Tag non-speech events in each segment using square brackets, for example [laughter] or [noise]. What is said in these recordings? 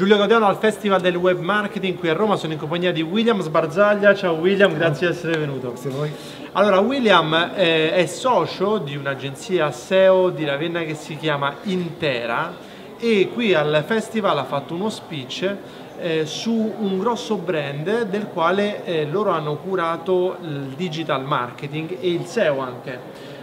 Giulio Gaudiano al Festival del Web Marketing qui a Roma, sono in compagnia di William Sbarzaglia. Ciao William, grazie di essere venuto. Grazie a voi. Allora, William eh, è socio di un'agenzia SEO di Ravenna che si chiama Intera e qui al festival ha fatto uno speech eh, su un grosso brand del quale eh, loro hanno curato il digital marketing e il SEO anche.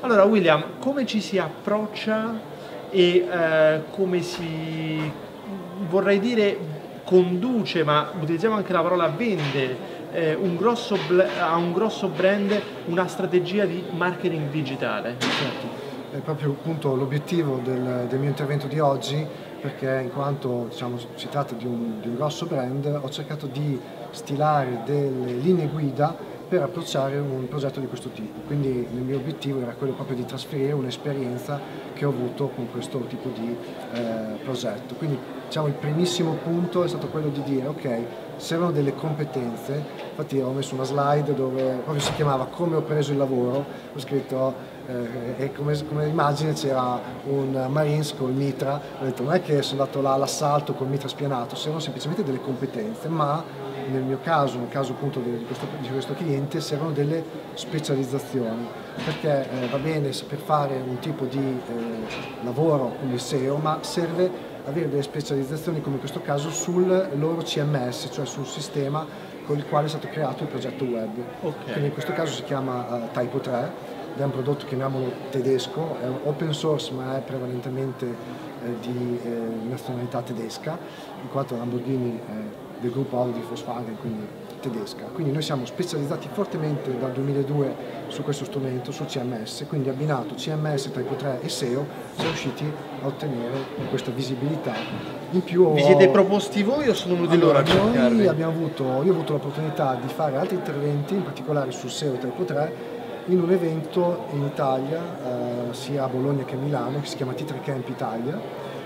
Allora William, come ci si approccia e eh, come si, vorrei dire, conduce, ma utilizziamo anche la parola vende eh, un grosso, a un grosso brand una strategia di marketing digitale. Certo, è proprio appunto l'obiettivo del, del, mio intervento di oggi perché in quanto diciamo, si tratta di un, di un grosso brand ho cercato di stilare delle linee guida per approcciare un progetto di questo tipo. Quindi il mio obiettivo era quello proprio di trasferire un'esperienza che ho avuto con questo tipo di eh, progetto. Quindi diciamo, il primissimo punto è stato quello di dire ok, servono delle competenze, infatti ho messo una slide dove proprio si chiamava come ho preso il lavoro, ho scritto eh, e come, come, immagine c'era un Marines col mitra, ho detto non è che sono andato là all'assalto col mitra spianato, servono semplicemente delle competenze, ma nel mio caso, nel caso appunto di questo, di questo cliente, servono delle specializzazioni, perché eh, va bene saper fare un tipo di eh, lavoro come il SEO, ma serve avere delle specializzazioni come in questo caso sul loro CMS, cioè sul sistema con il quale è stato creato il progetto web. Okay. Quindi in questo caso si chiama uh, Typo 3 è un prodotto, chiamiamolo tedesco, è open source ma è prevalentemente eh, di eh, nazionalità tedesca, in quanto Lamborghini è del gruppo Audi Volkswagen, quindi tedesca. Quindi noi siamo specializzati fortemente dal 2002 su questo strumento, sul CMS, quindi abbinato CMS, Typo 3 e SEO siamo riusciti a ottenere questa visibilità. In più, Vi siete proposti voi o sono venuti allora, loro a noi abbiamo avuto, Io ho avuto l'opportunità di fare altri interventi, in particolare sul SEO e Typo 3, in un evento in Italia, eh, sia a Bologna che a Milano, che si chiama T3 Camp Italia,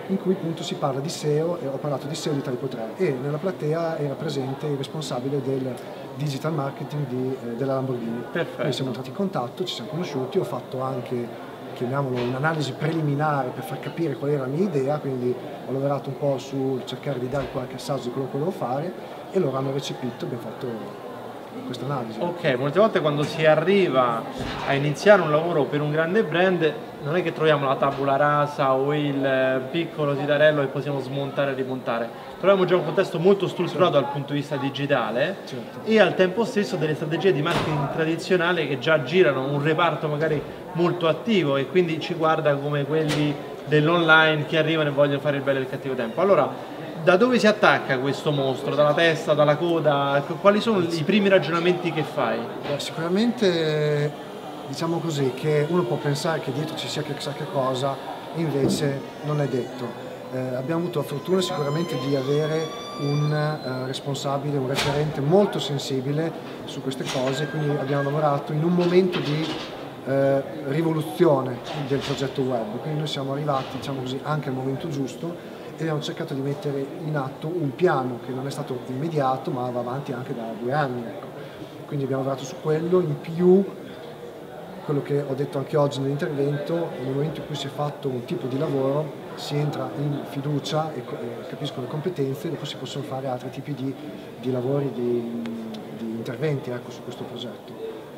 in cui appunto si parla di SEO e ho parlato di SEO di Typo 3 e nella platea era presente il responsabile del digital marketing di, eh, della Lamborghini. Perfetto. Noi siamo entrati in contatto, ci siamo conosciuti, ho fatto anche chiamiamolo un'analisi preliminare per far capire qual era la mia idea, quindi ho lavorato un po' su cercare di dare qualche assaggio di quello che volevo fare e loro hanno recepito, abbiamo fatto questa analisi. Ok, molte volte quando si arriva a iniziare un lavoro per un grande brand non è che troviamo la tabula rasa o il eh, piccolo titarello che possiamo smontare e rimontare, troviamo già un contesto molto strutturato certo. dal punto di vista digitale certo. e al tempo stesso delle strategie di marketing tradizionale che già girano un reparto magari molto attivo e quindi ci guarda come quelli dell'online che arrivano e vogliono fare il bello e il cattivo tempo. Allora, da dove si attacca questo mostro? Dalla testa, dalla coda? Quali sono i primi ragionamenti che fai? Beh, sicuramente diciamo così che uno può pensare che dietro ci sia chissà che cosa, invece non è detto. Eh, abbiamo avuto la fortuna sicuramente di avere un eh, responsabile, un referente molto sensibile su queste cose, quindi abbiamo lavorato in un momento di eh, rivoluzione del progetto web, quindi noi siamo arrivati diciamo così, anche al momento giusto e abbiamo cercato di mettere in atto un piano che non è stato immediato ma va avanti anche da due anni. Ecco. Quindi abbiamo lavorato su quello, in più quello che ho detto anche oggi nell'intervento, nel momento in cui si è fatto un tipo di lavoro si entra in fiducia e, capiscono le competenze e dopo si possono fare altri tipi di, di lavori, di, di interventi ecco, su questo progetto.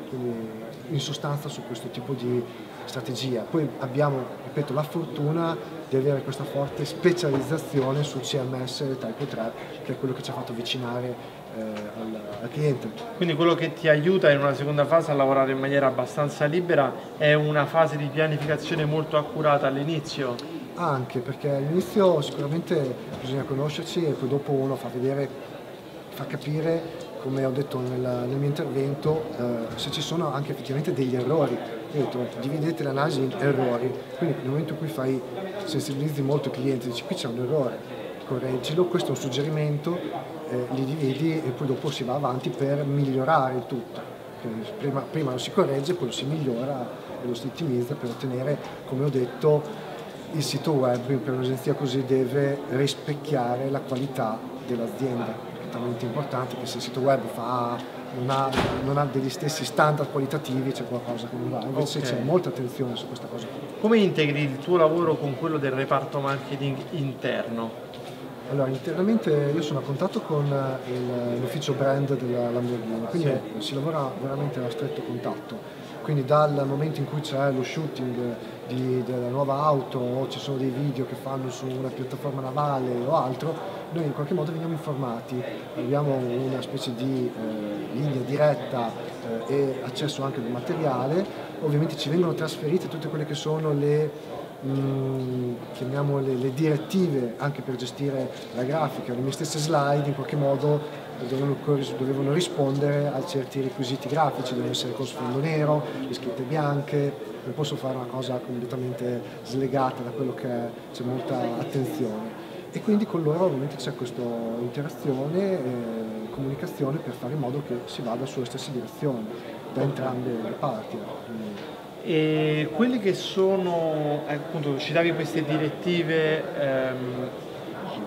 Quindi in sostanza su questo tipo di strategia. Poi abbiamo, ripeto, la fortuna di avere questa forte specializzazione sul CMS Type 3 che è quello che ci ha fatto avvicinare eh, al, al, cliente. Quindi quello che ti aiuta in una seconda fase a lavorare in maniera abbastanza libera è una fase di pianificazione molto accurata all'inizio? Anche perché all'inizio sicuramente bisogna conoscerci e poi dopo uno fa vedere, fa capire come ho detto nel, nel mio intervento, eh, se ci sono anche effettivamente degli errori. Detto, dividete l'analisi in errori, quindi nel momento in cui fai, sensibilizzi molto il cliente, dici qui c'è un errore, correggilo, questo è un suggerimento, eh, li dividi e poi dopo si va avanti per migliorare il tutto. Prima, prima, lo si corregge, poi lo si migliora e lo si ottimizza per ottenere, come ho detto, il sito web per un'agenzia così deve rispecchiare la qualità dell'azienda altamente importante che se il sito web fa, non, ha, non, ha, degli stessi standard qualitativi c'è qualcosa che non va, invece okay. c'è molta attenzione su questa cosa. Come integri il tuo lavoro con quello del reparto marketing interno? Allora, internamente io sono a contatto con eh, l'ufficio brand della Lamborghini, quindi sì. si lavora veramente a stretto contatto. Quindi dal momento in cui c'è lo shooting di, della nuova auto o ci sono dei video che fanno su una piattaforma navale o altro, noi in qualche modo veniamo informati, abbiamo una specie di eh, linea diretta eh, e accesso anche al materiale, ovviamente ci vengono trasferite tutte quelle che sono le mm, chiamiamole le direttive anche per gestire la grafica, le mie stesse slide in qualche modo dovevano, dovevano rispondere a certi requisiti grafici, devono essere con sfondo nero, le scritte bianche, non posso fare una cosa completamente slegata da quello che c'è molta attenzione e quindi con loro ovviamente c'è questa interazione e comunicazione per fare in modo che si vada sulle stesse direzioni da entrambe le parti. E quelli che sono, appunto, citavi queste direttive, ehm,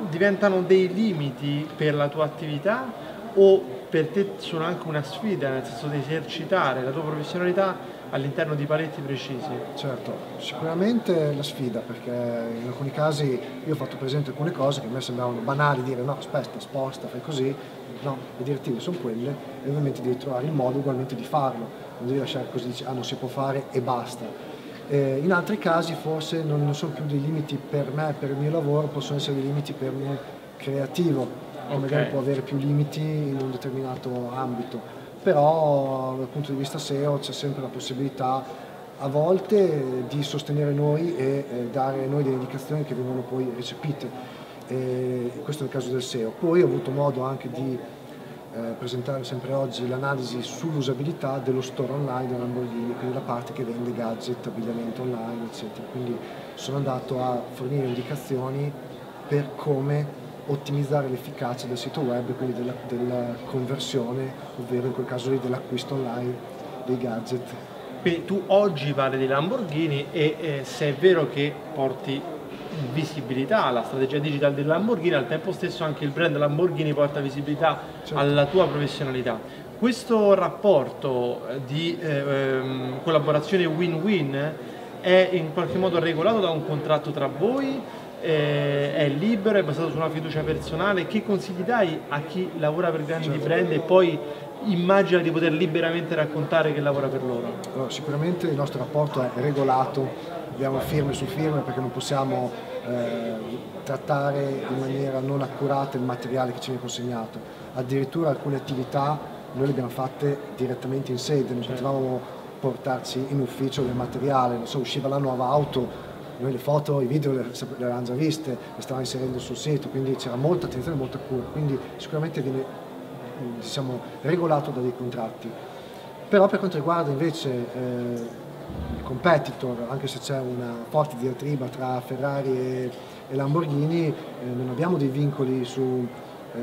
diventano dei limiti per la tua attività o per te sono anche una sfida, nel senso di esercitare la tua professionalità all'interno di paletti precisi? Certo, sicuramente la sfida perché in alcuni casi io ho fatto presente alcune cose che a me sembravano banali, dire no aspetta, sposta, fai così, no, le direttive sono quelle e ovviamente devi trovare il modo ugualmente di farlo, non devi lasciare così, dici, ah non si può fare e basta. Eh, in altri casi forse non, non sono più dei limiti per me, per il mio lavoro, possono essere dei limiti per me creativo, okay. magari può avere più limiti in un determinato ambito però dal punto di vista SEO c'è sempre la possibilità a volte di sostenere noi e eh, dare noi delle indicazioni che vengono poi recepite. E questo è il caso del SEO. Poi ho avuto modo anche di eh, presentare sempre oggi l'analisi sull'usabilità dello store online della Lamborghini, quindi la parte che vende gadget, abbigliamento online, eccetera. Quindi sono andato a fornire indicazioni per come ottimizzare l'efficacia del sito web, quindi della, della conversione, ovvero in quel caso lì dell'acquisto online dei gadget. Quindi tu oggi parli di Lamborghini e eh, se è vero che porti visibilità alla strategia digitale del Lamborghini, al tempo stesso anche il brand Lamborghini porta visibilità certo. alla tua professionalità. Questo rapporto di eh, ehm, collaborazione win-win è in qualche modo regolato da un contratto tra voi eh, è libero, è basato su una fiducia personale. Che consigli dai a chi lavora per grandi certo. brand e poi immagina di poter liberamente raccontare che lavora per loro? Allora, sicuramente il nostro rapporto è regolato, abbiamo firme su firme perché non possiamo eh, trattare in maniera non accurata il materiale che ci viene consegnato. Addirittura alcune attività noi le abbiamo fatte direttamente in sede, non certo. potevamo portarci in ufficio del materiale, non so, usciva la nuova auto, noi le foto, i video le, le avevamo già viste, le stavamo inserendo sul sito, quindi c'era molta attenzione e molta cura, quindi sicuramente viene diciamo, regolato da dei contratti. Però per quanto riguarda invece eh, il competitor, anche se c'è una forte diatriba tra Ferrari e, e Lamborghini, eh, non abbiamo dei vincoli su eh,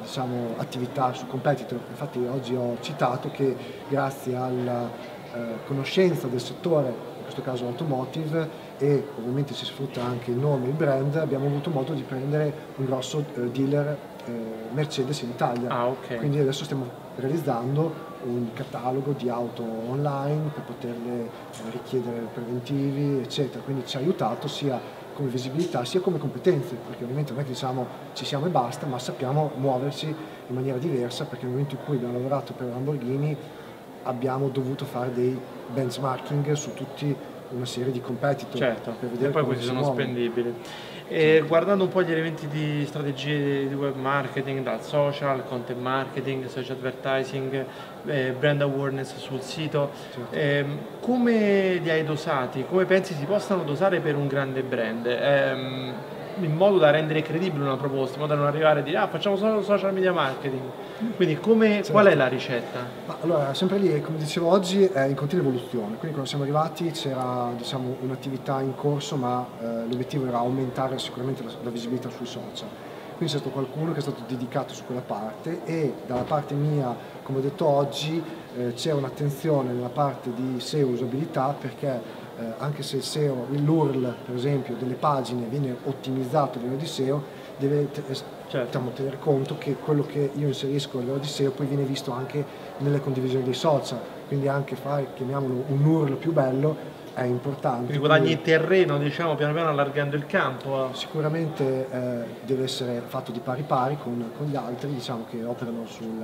diciamo, attività, su competitor. Infatti oggi ho citato che grazie alla eh, conoscenza del settore questo caso automotive, e ovviamente si sfrutta anche il nome, il brand, abbiamo avuto modo di prendere un grosso eh, dealer eh, Mercedes in Italia. Ah, okay. Quindi adesso stiamo realizzando un catalogo di auto online per poterle eh, richiedere preventivi, eccetera. Quindi ci ha aiutato sia come visibilità sia come competenze, perché ovviamente non è che diciamo ci siamo e basta, ma sappiamo muoverci in maniera diversa perché nel momento in cui abbiamo lavorato per Lamborghini abbiamo dovuto fare dei benchmarking su tutti una serie di competitor certo, per vedere e poi questi sono muovono. spendibili. E guardando un po' gli elementi di strategie di web marketing, dal social, content marketing, social advertising, eh, brand awareness sul sito, certo. eh, come li hai dosati? Come pensi si possano dosare per un grande brand? Eh, in modo da rendere credibile una proposta, in modo da non arrivare a dire ah facciamo solo social media marketing. Quindi come, certo. qual è la ricetta? Ma allora, sempre lì, come dicevo oggi, è in continua evoluzione, quindi quando siamo arrivati c'era diciamo, un'attività in corso, ma eh, l'obiettivo era aumentare sicuramente la, la visibilità sui social. Quindi c'è stato qualcuno che è stato dedicato su quella parte e dalla parte mia, come ho detto oggi, eh, c'è un'attenzione nella parte di SEO usabilità perché eh, anche se il SEO, l'URL per esempio delle pagine viene ottimizzato a livello di SEO, deve certo. dobbiamo tenere conto che quello che io inserisco a livello di SEO poi viene visto anche nelle condivisioni dei social, quindi anche fare, chiamiamolo un URL più bello è importante. Quindi guadagni terreno, diciamo, piano piano allargando il campo. Sicuramente eh, deve essere fatto di pari pari con, con gli altri, diciamo, che operano sul,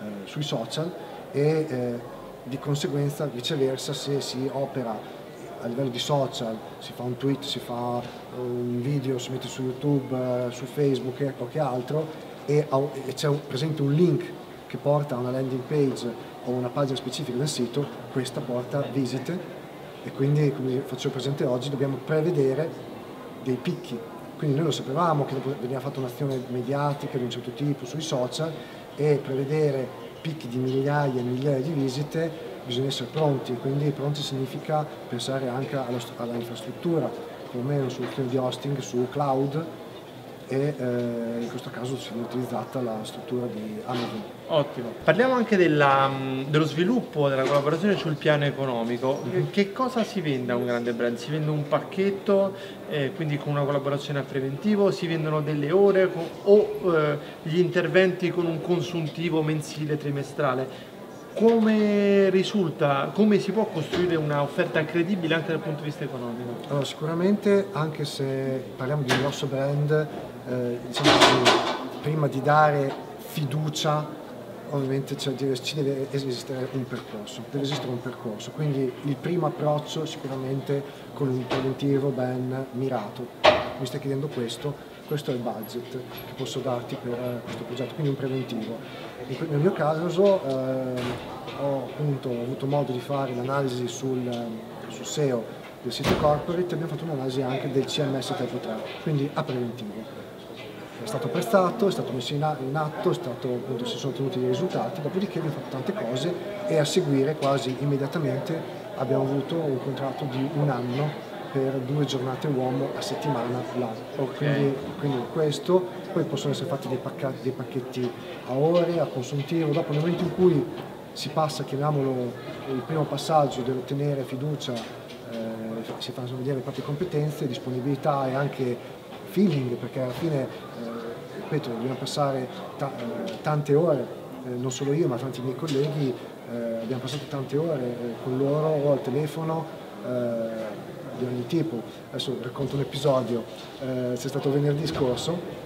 eh, sui social e eh, di conseguenza viceversa se si opera a livello di social, si fa un tweet, si fa un video, si mette su YouTube, eh, su Facebook e qualche altro e, e c'è presente un link che porta a una landing page o una pagina specifica del sito, questa porta visite e quindi come faccio presente oggi dobbiamo prevedere dei picchi. Quindi noi lo sapevamo che veniva fatta un'azione mediatica di un certo tipo sui social e prevedere picchi di migliaia e migliaia di visite bisogna essere pronti, quindi pronti significa pensare anche all'infrastruttura, come una soluzione di hosting su cloud e eh, in questo caso si è utilizzata la struttura di Amazon. Ottimo. Parliamo anche della, dello sviluppo della collaborazione sul piano economico. Mm-hmm. Che cosa si vende a un grande brand? Si vende un pacchetto, eh, quindi con una collaborazione a preventivo, si vendono delle ore con, o eh, gli interventi con un consuntivo mensile, trimestrale? Come risulta, come si può costruire un'offerta credibile anche dal punto di vista economico? Allora, sicuramente anche se parliamo di un grosso brand, eh, diciamo prima di dare fiducia ovviamente ci deve esistere un percorso, deve esistere un percorso, quindi il primo approccio sicuramente con un preventivo ben mirato. Mi stai chiedendo questo, questo è il budget che posso darti per questo progetto, quindi un preventivo. Nel mio caso eh, ho appunto avuto modo di fare l'analisi sul, sul SEO del sito corporate e abbiamo fatto un'analisi anche del CMS Typo 3, quindi a preventivo. È stato prestato, è stato messo in, atto, stato, appunto, si sono ottenuti dei risultati, dopodiché abbiamo fatto tante cose e a seguire quasi immediatamente abbiamo avuto un contratto di un anno per due giornate uomo a settimana là. Okay. Quindi, quindi, questo, poi possono essere fatti dei, pacchetti, dei pacchetti a ore, a consuntivo, dopo nel momento in cui si passa, chiamiamolo il primo passaggio dell'ottenere fiducia, eh, si fanno vedere le proprie competenze, disponibilità e anche feeling, perché alla fine, eh, ripeto, dobbiamo passare ta- eh, tante ore, eh, non solo io ma tanti miei colleghi, eh, abbiamo passato tante ore eh, con loro o al telefono di ogni tipo. Adesso racconto un episodio, eh, c'è stato venerdì scorso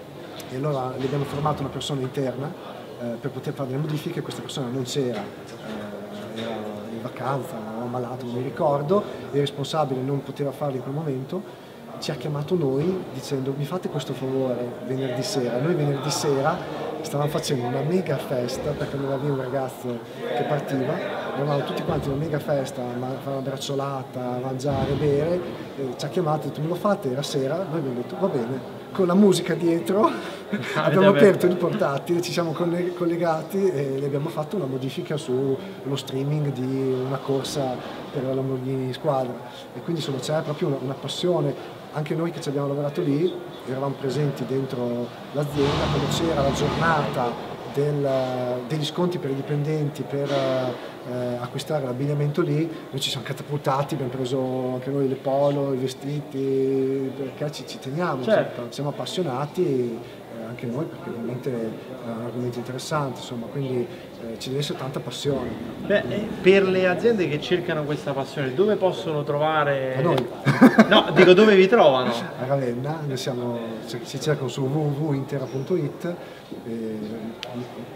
e allora gli abbiamo formato una persona interna eh, per poter fare delle modifiche, questa persona non c'era, eh, era in vacanza o malato, non mi ricordo, il responsabile non poteva farlo in quel momento, ci ha chiamato noi dicendo mi fate questo favore venerdì sera, noi venerdì sera stavamo facendo una mega festa perché andava via un ragazzo che partiva, eravamo tutti quanti in una mega festa, fare una bracciolata, mangiare, bere, ci ha chiamato, e detto me lo fate, era sera, noi abbiamo detto va bene, con la musica dietro. Abbiamo aperto il portatile, ci siamo collegati e abbiamo fatto una modifica sullo streaming di una corsa per la Lamborghini Squadra. E quindi insomma c'è proprio una, una passione. Anche noi che ci abbiamo lavorato lì eravamo presenti dentro l'azienda quando c'era la giornata del, degli sconti per i dipendenti per eh, acquistare l'abbigliamento lì, noi ci siamo catapultati, abbiamo preso anche noi le polo, i vestiti, perché ci, ci teniamo, certo. siamo appassionati anche noi perché ovviamente è un argomento interessante, insomma, quindi eh, ci deve essere tanta passione. Beh, per le aziende che cercano questa passione, dove possono trovare... A noi. [laughs] no, dico dove vi trovano? A Ravenna, noi siamo, si cercano su www.intera.it,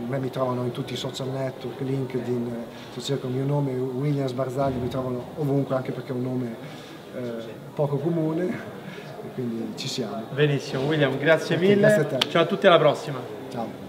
me mi trovano in tutti i social network, LinkedIn, se cercano il mio nome, William Sbarzagli, mi trovano ovunque anche perché è un nome eh, poco comune quindi ci siamo. Benissimo, William, grazie mille. Grazie a Ciao a tutti, alla prossima. Ciao.